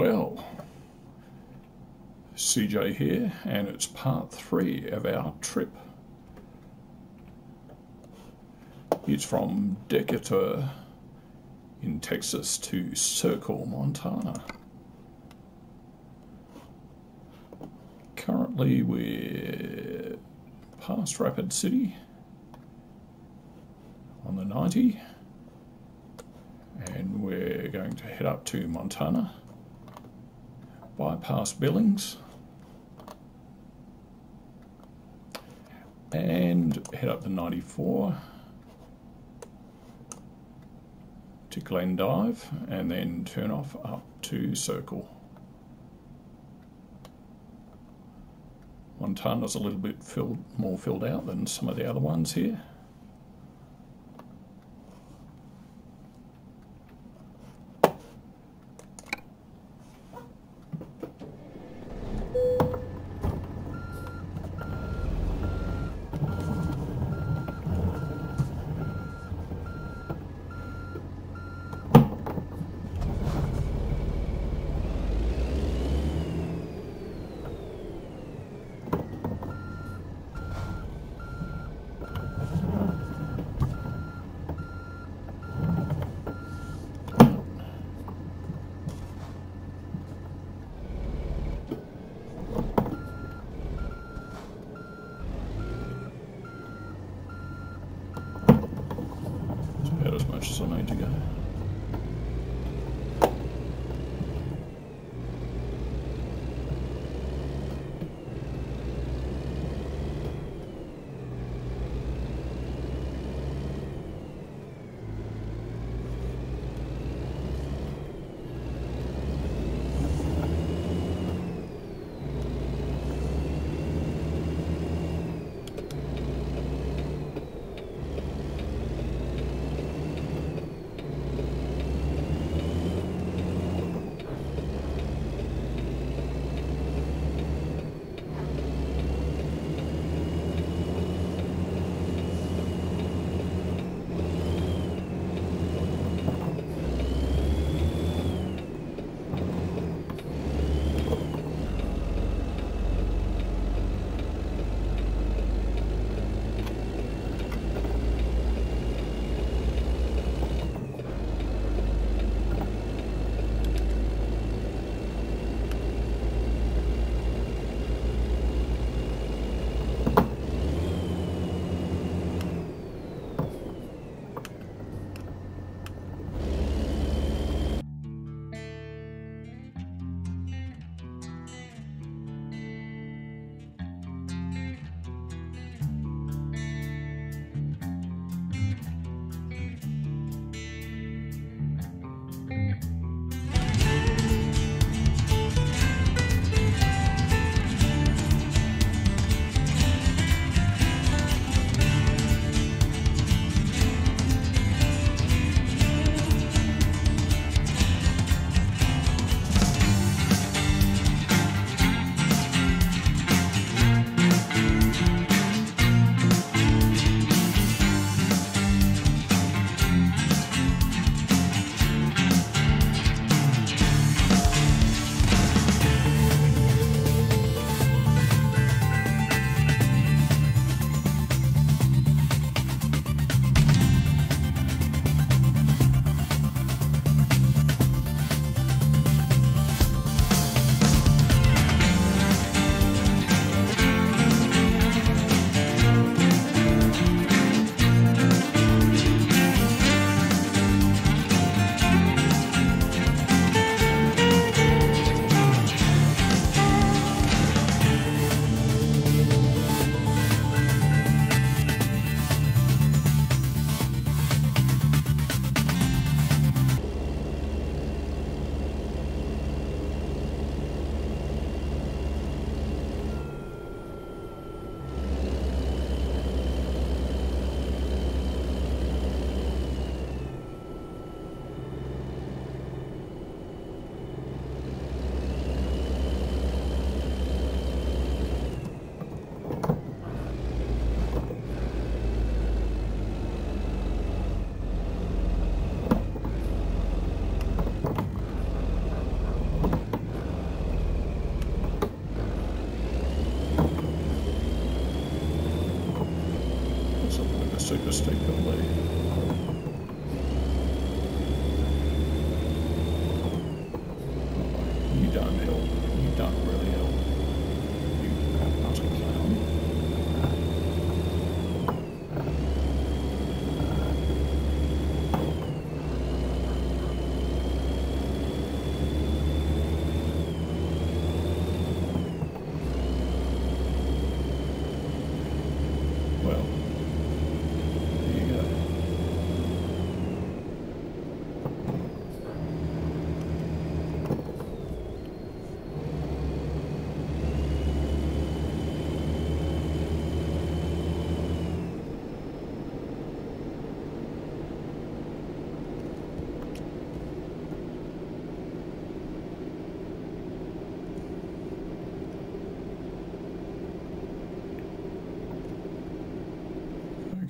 Well, CJ here, and it's part three of our trip. It's from Decatur in Texas to Circle, Montana. Currently, we're past Rapid City on the 90, and we're going to head up to Montana, bypass Billings, and head up the 94 to Glendive and then turn off up to Circle. Montana's a little bit filled, more filled out than some of the other ones here.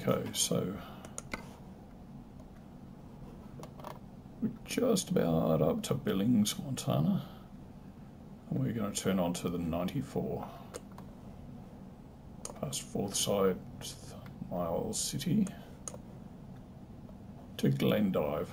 Okay, so we're just about up to Billings, Montana. And we're going to turn on to the 94 past Forsyth, Miles City to Glendive.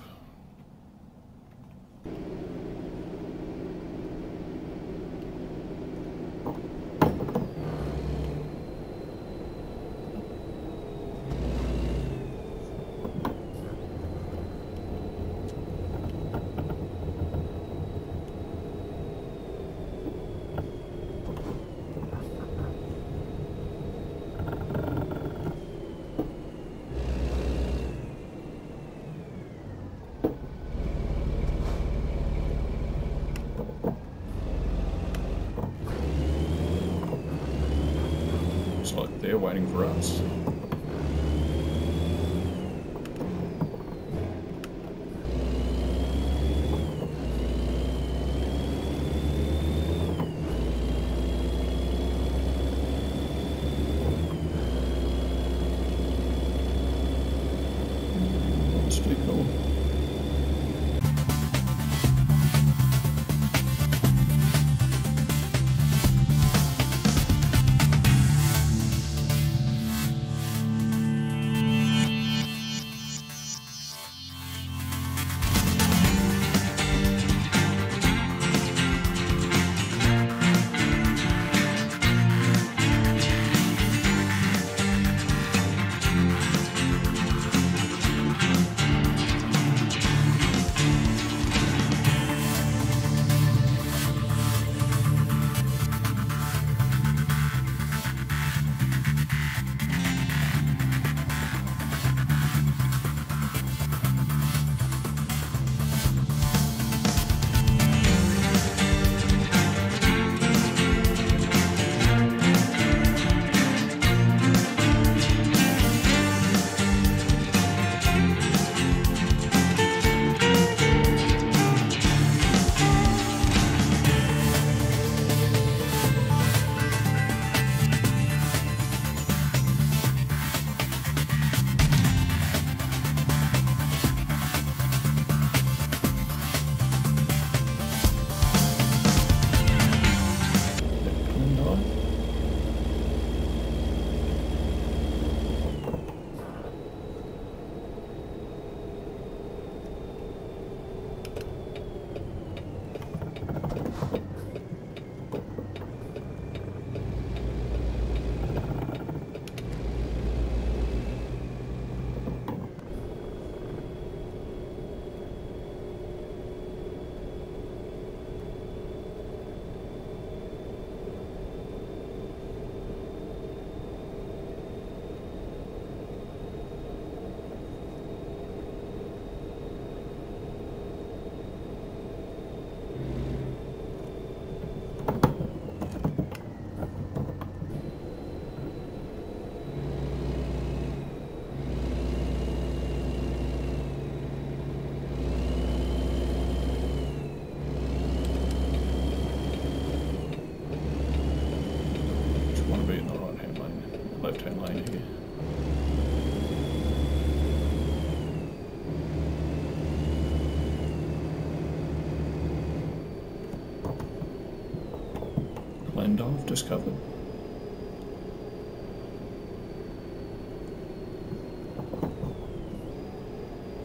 discovered.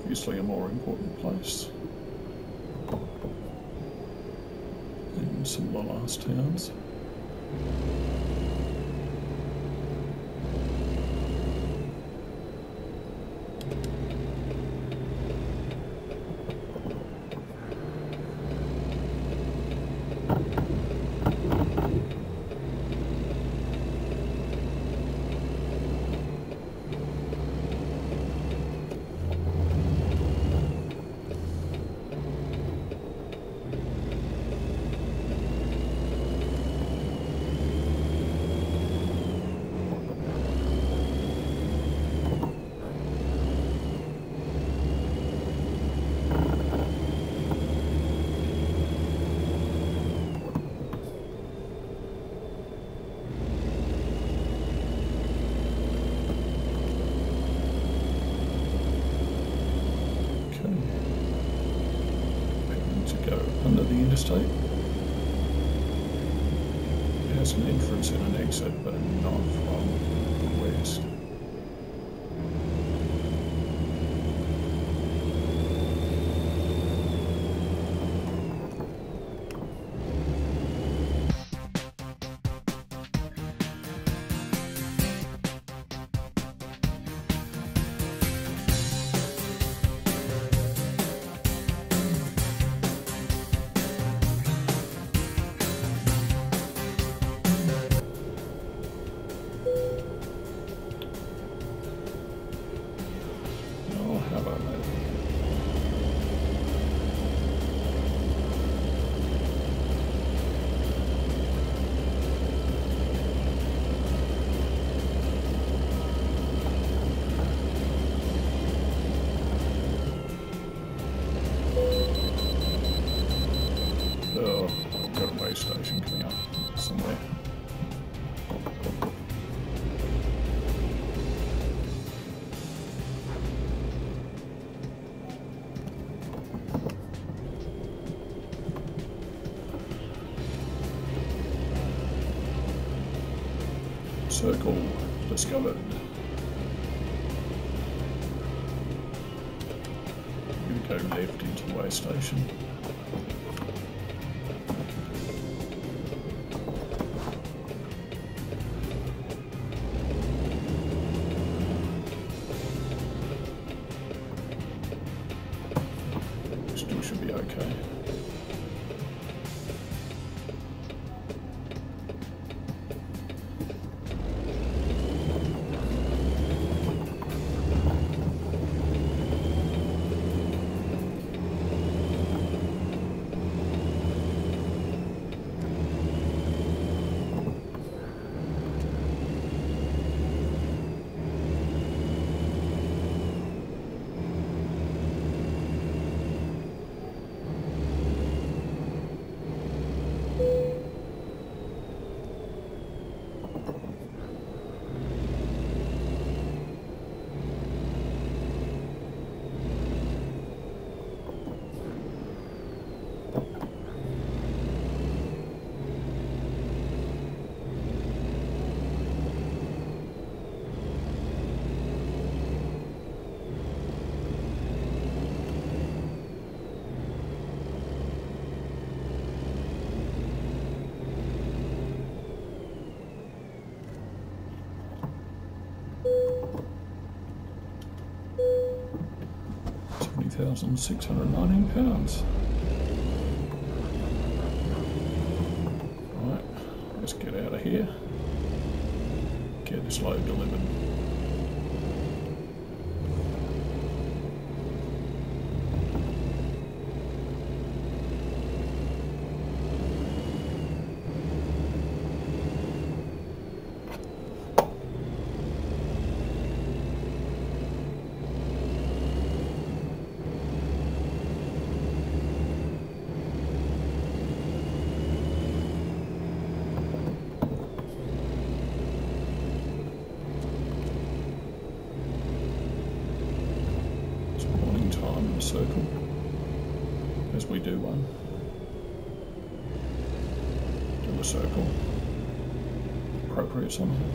Obviously a more important place than some of the last towns. space station coming up somewhere. Circle discovered. We go left into weigh station. £1,619. something.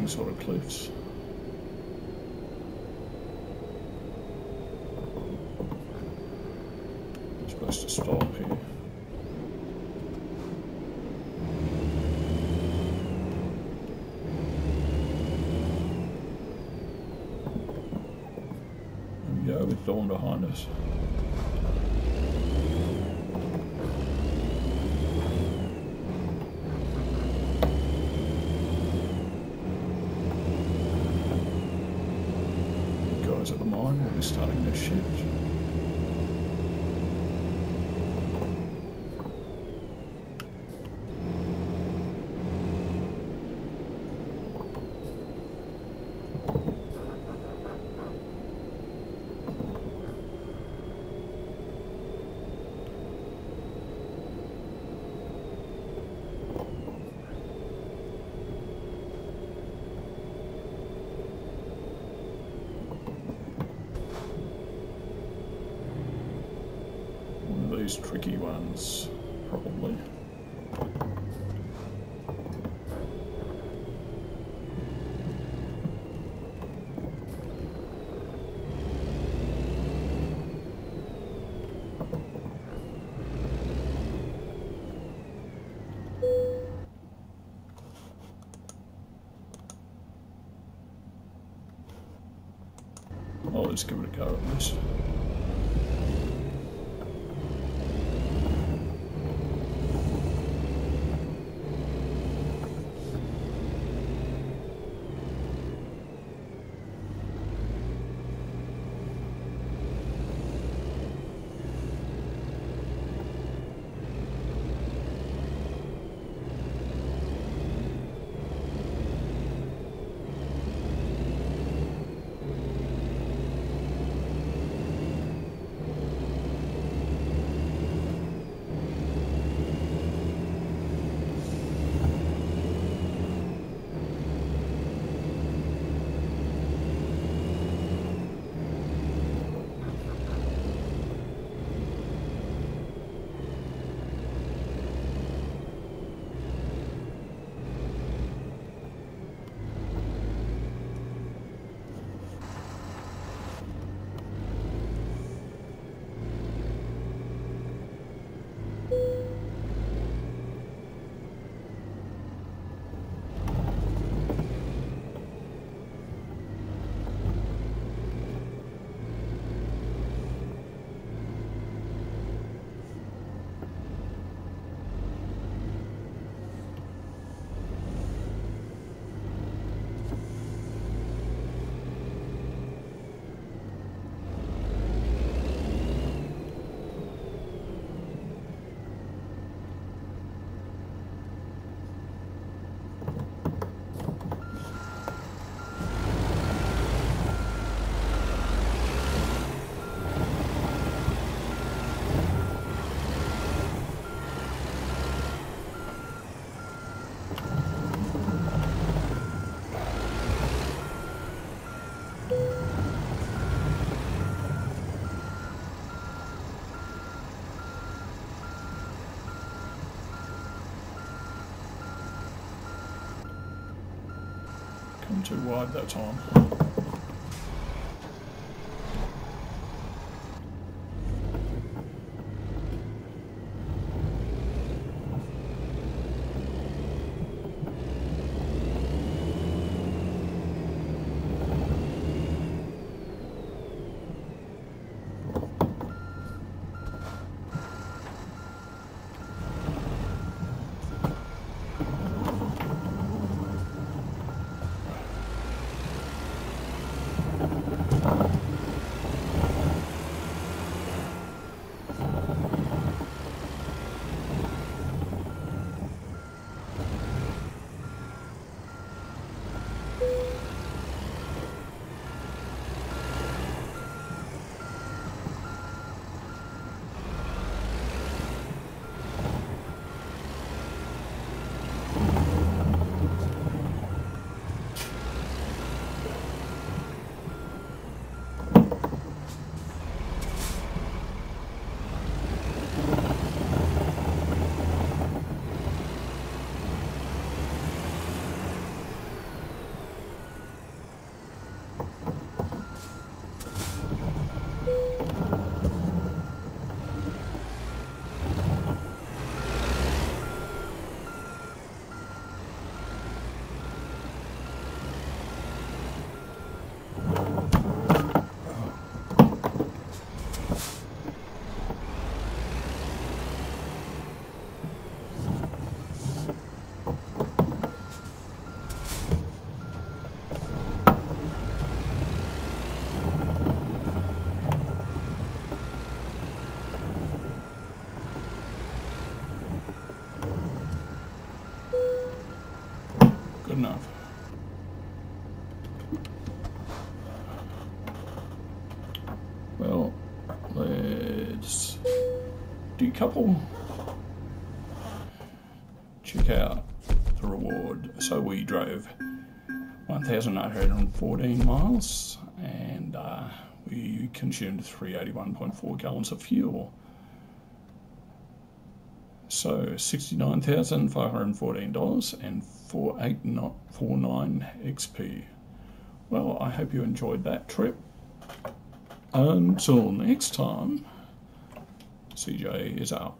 Interesting sort of cliffs. supposed to stop here. There we go with dawn behind us. Starting this shift. One of these tricky ones, probably. Give it a go at least. Too wide that time. Let's decouple. Check out the reward. So we drove 1,814 miles and uh, we consumed 381.4 gallons of fuel. So $69,514 and 4849 XP. Well, I hope you enjoyed that trip. Until next time, CJ is out.